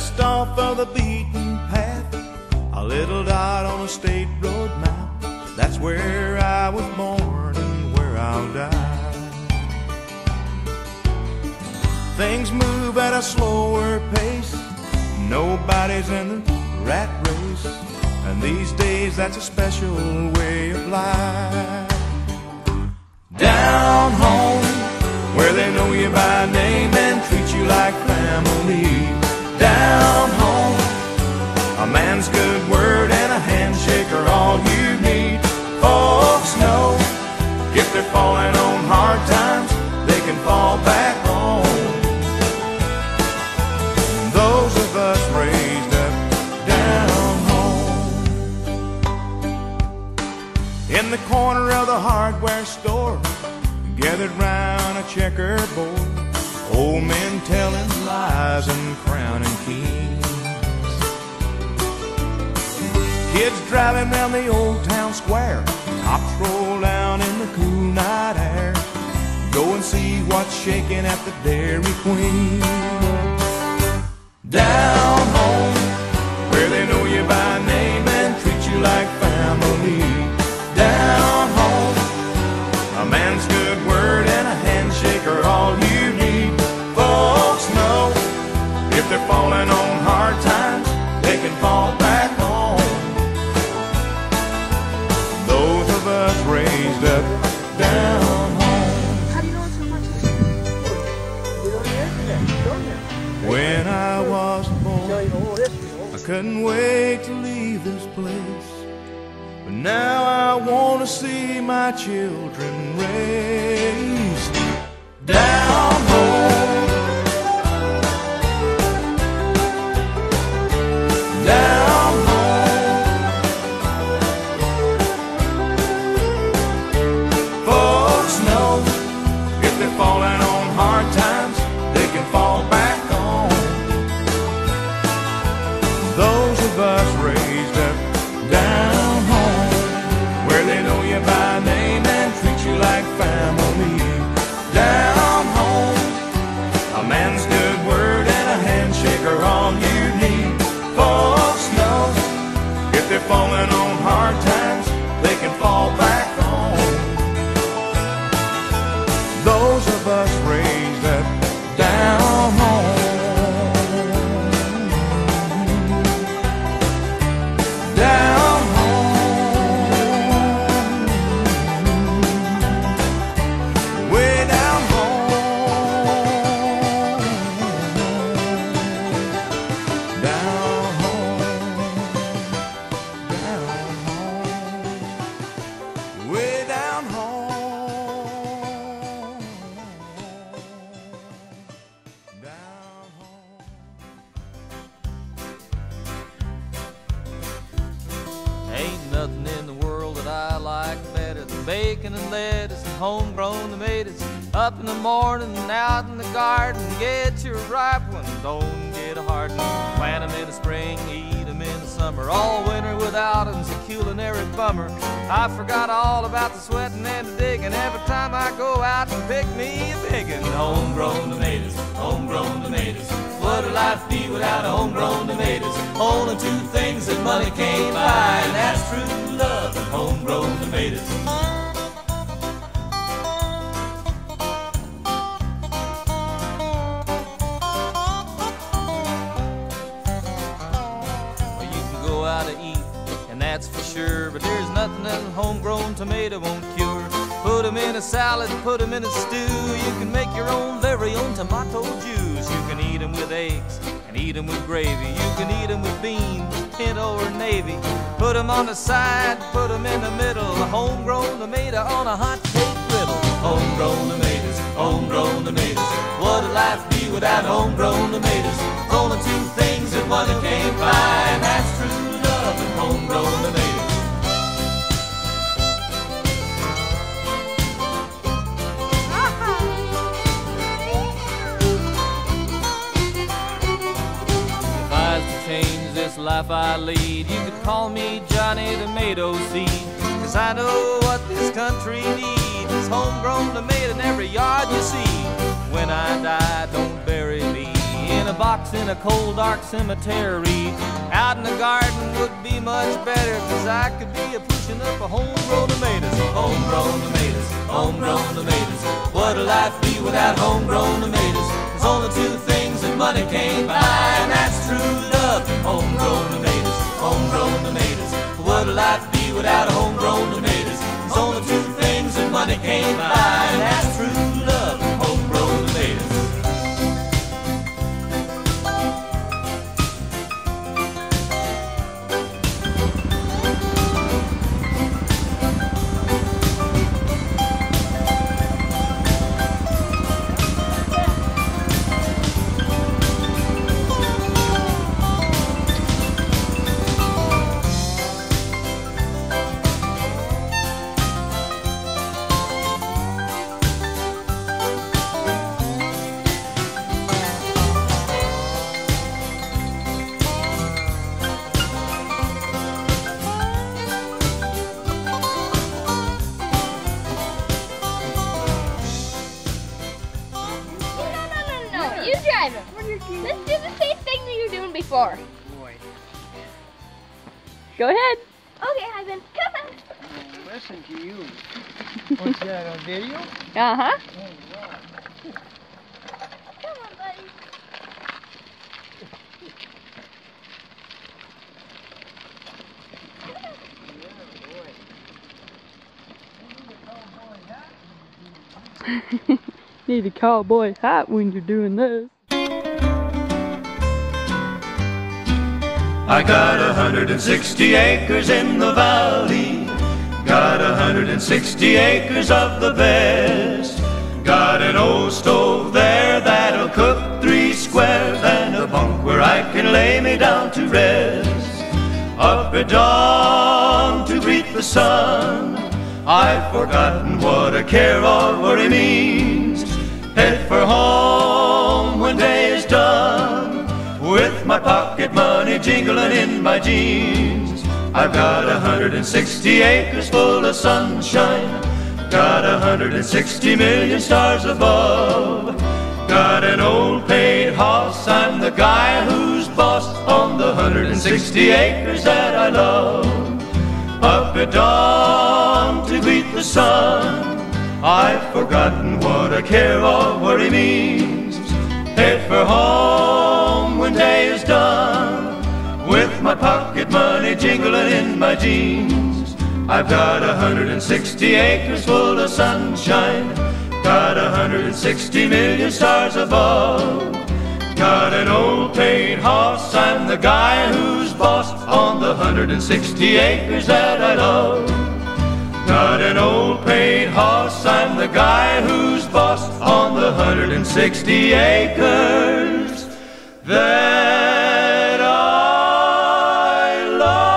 Just off of the beaten path, a little dot on a state road map. That's where I was born and where I'll die. Things move at a slower pace. Nobody's in the rat race. And these days, that's a special way of life. Down home, where they know you by name and treat you like family. Down home, a man's good word and a handshake are all you need. Folks know if they're falling on hard times, they can fall back home. Those of us raised up down home. In the corner of the hardware store, gathered round a checkerboard, old men telling lies and crowning kings. Kids driving round the old town square, tops roll down in the cool night air. Go and see what's shaking at the Dairy Queen. Down home, where they know you by name and treat you like When I was born. I couldn't wait to leave this place. But now I want to see my children raised down home. Bacon and lettuce and homegrown tomatoes. Up in the morning and out in the garden, get your ripe one, don't get a hard one. Plant 'em in the spring, eat 'em in the summer. All winter without 'em's a culinary bummer. I forgot all about the sweating and the digging every time I go out and pick me a biggin. Homegrown tomatoes, homegrown tomatoes. What'd life be without homegrown tomatoes? Only two things that money can't buy, and that's true love and homegrown tomatoes. Sure. But there's nothing that a homegrown tomato won't cure. Put 'em in a salad, put 'em in a stew. You can make your own very own tomato juice. You can eat 'em with eggs and eat 'em with gravy. You can eat 'em with beans, pinto or navy. Put 'em on the side, put 'em in the middle. A homegrown tomato on a hot cake griddle. Homegrown tomatoes, homegrown tomatoes. What'd life be without homegrown tomatoes? Only two things that money can't buy, and that's true love and homegrown tomatoes. Life I lead, you could call me Johnny Tomato Seed. Cause I know what this country needs is homegrown tomato in every yard you see. When I die, don't bury me in a box in a cold, dark cemetery. Out in the garden would be much better, cause I could be a pushing up a homegrown tomatoes. Homegrown tomatoes, homegrown tomatoes. What'll life be without homegrown tomatoes? There's only two things that money can't buy, and that's true love. Homegrown tomatoes, homegrown tomatoes. What'll life be without a homegrown tomatoes? That you were doing before. Boy, Go ahead. Okay, Ivan, come on. listen to you. What's that, on video? Uh huh. Come on, buddy. Need a cowboy hat when you're doing this. I got a hundred and sixty acres in the valley. Got a hundred and sixty acres of the best. Got an old stove there that'll cook three squares and a bunk where I can lay me down to rest. Up at dawn to greet the sun. I've forgotten what a care or worry means. Head for home my pocket money jingling in my jeans. I've got a hundred and sixty acres full of sunshine. Got a hundred and sixty million stars above. Got an old paid horse. I'm the guy who's boss on the hundred and sixty acres that I love. Up at dawn to greet the sun. I've forgotten what a care or worry means. Head for home when day is done. With my pocket money jingling in my jeans. I've got a hundred and sixty acres full of sunshine. Got a hundred and sixty million stars above. Got an old paid horse, I'm the guy who's boss on the hundred and sixty acres that I love. Got an old paid horse, I'm the guy who's boss on the hundred and sixty acres that I love.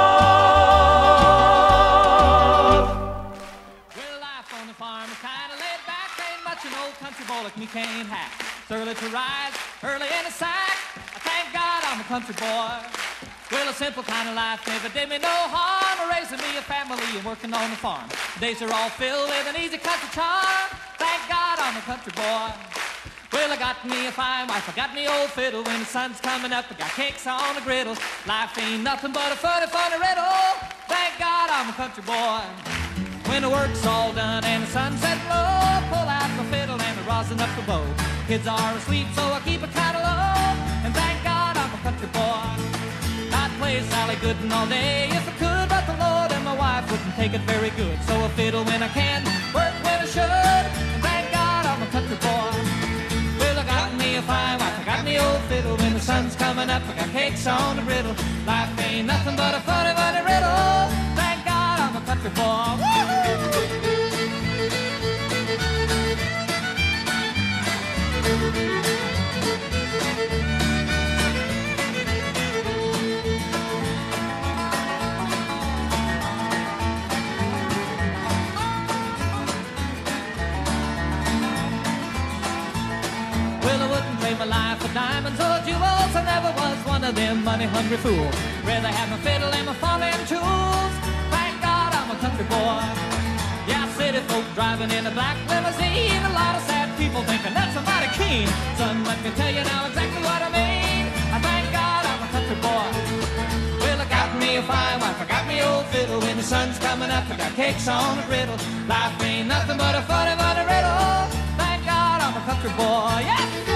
Well, life on the farm is kind of laid back. Ain't much an old country boy like me can't hack. It's early to rise, early in the sack. I thank God I'm a country boy. Well, a simple kind of life never did me no harm. Raising me a family and working on the farm. Days are all filled with an easy country charm. Thank God I'm a country boy. Well, I got me a fine wife, I got me old fiddle. When the sun's coming up, I got cakes on the griddle. Life ain't nothing but a funny, funny riddle. Thank God I'm a country boy. When the work's all done and the sunset low, pull out my fiddle and I rosin up the bow. Kids are asleep, so I keep of low. And thank God I'm a country boy. I'd play Sally Gooden all day if I could, but the Lord and my wife wouldn't take it very good. So I fiddle when I can, work when I should. I forgot me old fiddle when the sun's coming up. I got cakes on the riddle. Life ain't nothing but a funny, funny riddle. Thank God I'm a country boy. Woo-hoo! Jewels. I never was one of them money-hungry fools. Rather have my fiddle and my farming tools. Thank God I'm a country boy. Yeah, city folk driving in a black limousine. A lot of sad people thinking that's a mighty keen. Son, let me tell you now exactly what I mean. I thank God I'm a country boy. Well, I got me a fine wife, I got me old fiddle. When the sun's coming up, I got cakes on a griddle. Life ain't nothing but a funny, funny riddle. Thank God I'm a country boy. Yeah.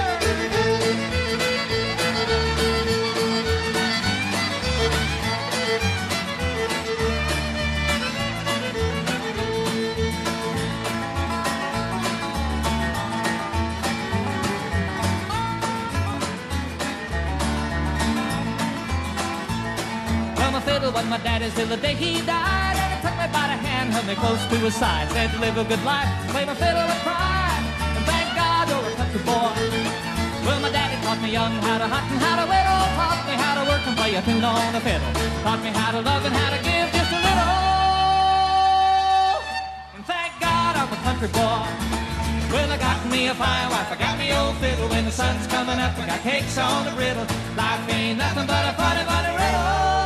My daddy's till the day he died. And he took me by the hand, held me close to his side. Said to live a good life, play my fiddle and cry. And thank God oh, you're a country boy. Well, my daddy taught me young how to hunt and how to whittle. Taught me how to work and play a tune on the fiddle. Taught me how to love and how to give just a little. And thank God I'm a country boy. Well, I got me a fine wife, I got me old fiddle. When the sun's coming up, I got cakes on the griddle. Life ain't nothing but a funny, funny riddle.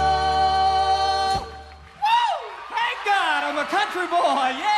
Country boy, yeah!